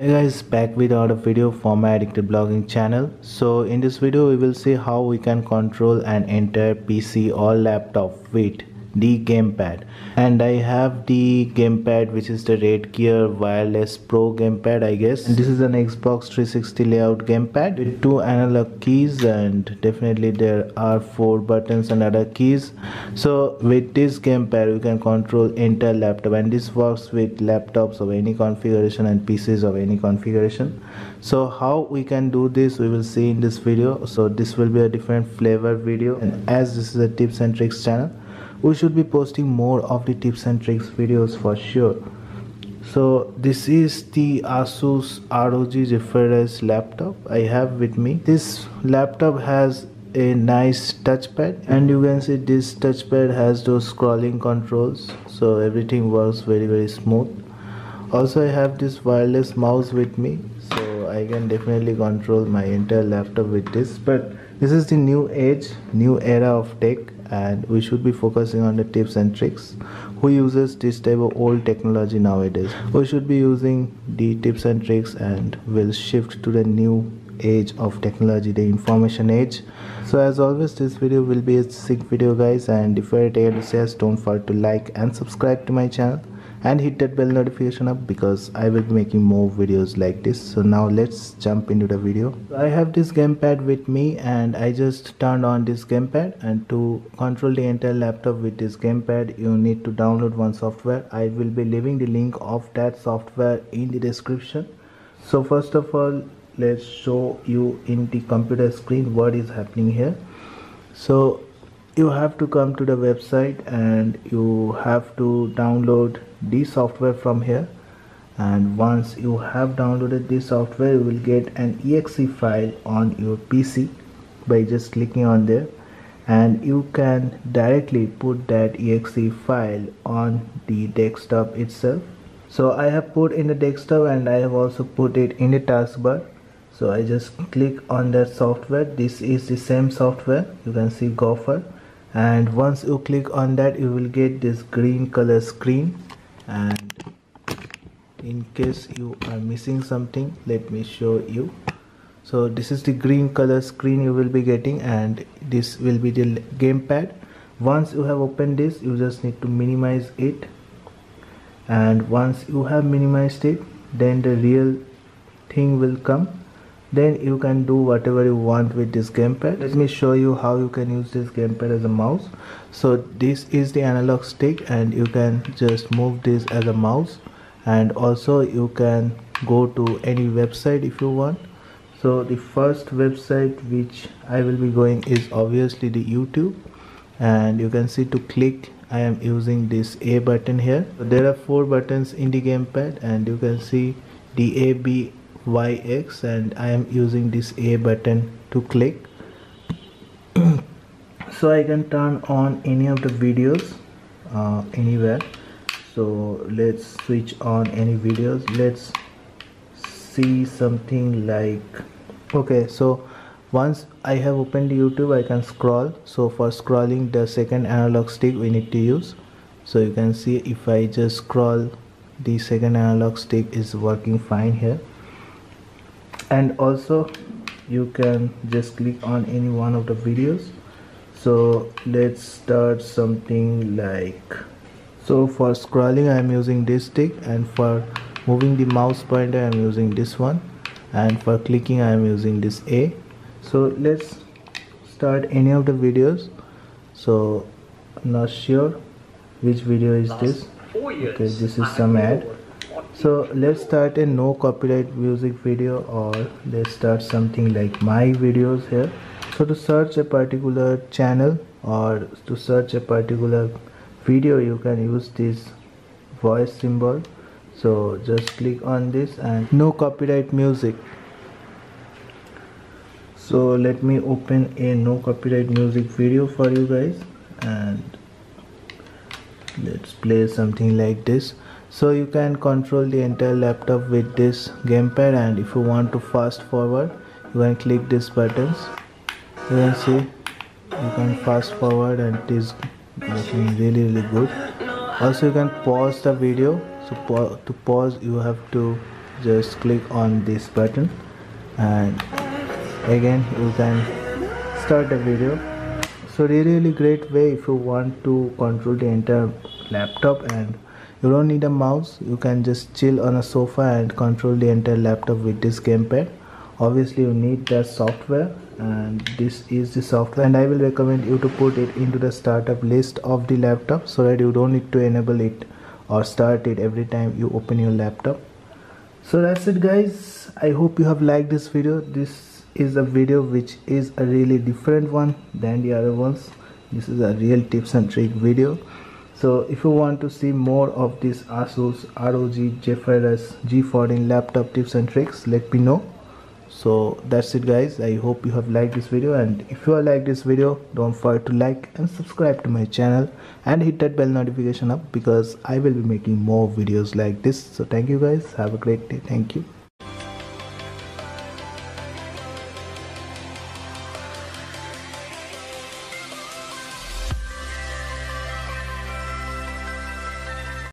Hey guys back with another video for my addicted blogging channel. So in this video we will see how we can control an entire PC or laptop with the gamepad. And I have the gamepad which is the Redgear wireless pro gamepad I guess. And this is an Xbox 360 layout gamepad with two analog keys and definitely there are four buttons and other keys. So with this gamepad we can control entire laptop and this works with laptops of any configuration and PCs of any configuration. So how we can do this we will see in this video. So this will be a different flavor video. And as this is a tips and tricks channel we should be posting more of the tips and tricks videos for sure. So this is the asus rog zephyrus laptop i have with me. This laptop has a nice touchpad and you can see this touchpad has those scrolling controls. So everything works very very smooth. Also i have this wireless mouse with me. So i can definitely control my entire laptop with this. But this is the new age new era of tech and we should be focusing on the tips and tricks. Who uses this type of old technology nowadays? We should be using the tips and tricks and will shift to the new age of technology the information age. So as always this video will be a sick video guys. And if you are a says don't forget to like and subscribe to my channel and hit that bell notification up because I will be making more videos like this. So now let's jump into the video. I have this gamepad with me and I just turned on this gamepad and to control the entire laptop with this gamepad you need to download one software. I will be leaving the link of that software in the description. So first of all let's show you in the computer screen what is happening here. So you have to come to the website and you have to download the software from here. And once you have downloaded this software you will get an exe file on your PC by just clicking on there. And you can directly put that exe file on the desktop itself. So I have put in the desktop and I have also put it in the taskbar. So I just click on that software. This is the same software. You can see Gopher. And once you click on that you will get this green color screen and in case you are missing something let me show you. So this is the green color screen you will be getting and this will be the gamepad. Once you have opened this you just need to minimize it. And once you have minimized it then the real thing will come then you can do whatever you want with this gamepad. Let me show you how you can use this gamepad as a mouse. So this is the analog stick and you can just move this as a mouse. And also you can go to any website if you want. So the first website which I will be going is obviously the YouTube. And you can see to click I am using this A button here. So there are four buttons in the gamepad and you can see the A B yx and I am using this A button to click. So I can turn on any of the videos uh, anywhere. So let's switch on any videos. Let's see something like okay so once I have opened YouTube I can scroll. So for scrolling the second analog stick we need to use. So you can see if I just scroll the second analog stick is working fine here and also you can just click on any one of the videos. So let's start something like so for scrolling I am using this stick. And for moving the mouse pointer I am using this one. And for clicking I am using this A. So let's start any of the videos. So I'm not sure which video is this. okay this is some ad so let's start a no copyright music video or let's start something like my videos here. So to search a particular channel or to search a particular video you can use this voice symbol. So just click on this and no copyright music. So let me open a no copyright music video for you guys and let's play something like this so you can control the entire laptop with this gamepad and if you want to fast forward you can click these buttons. You can see you can fast forward and it is looking really really good. Also you can pause the video. So to pause you have to just click on this button and again you can start the video. So really, really great way if you want to control the entire laptop and you don't need a mouse. You can just chill on a sofa and control the entire laptop with this gamepad. Obviously you need the software and this is the software. And I will recommend you to put it into the startup list of the laptop so that you don't need to enable it or start it every time you open your laptop. So that's it guys. I hope you have liked this video. This is a video which is a really different one than the other ones. This is a real tips and trick video so if you want to see more of this asus rog zephyrus g14 laptop tips and tricks let me know. So that's it guys. I hope you have liked this video. And if you have liked this video don't forget to like and subscribe to my channel and hit that bell notification up because i will be making more videos like this. So thank you guys. Have a great day. Thank you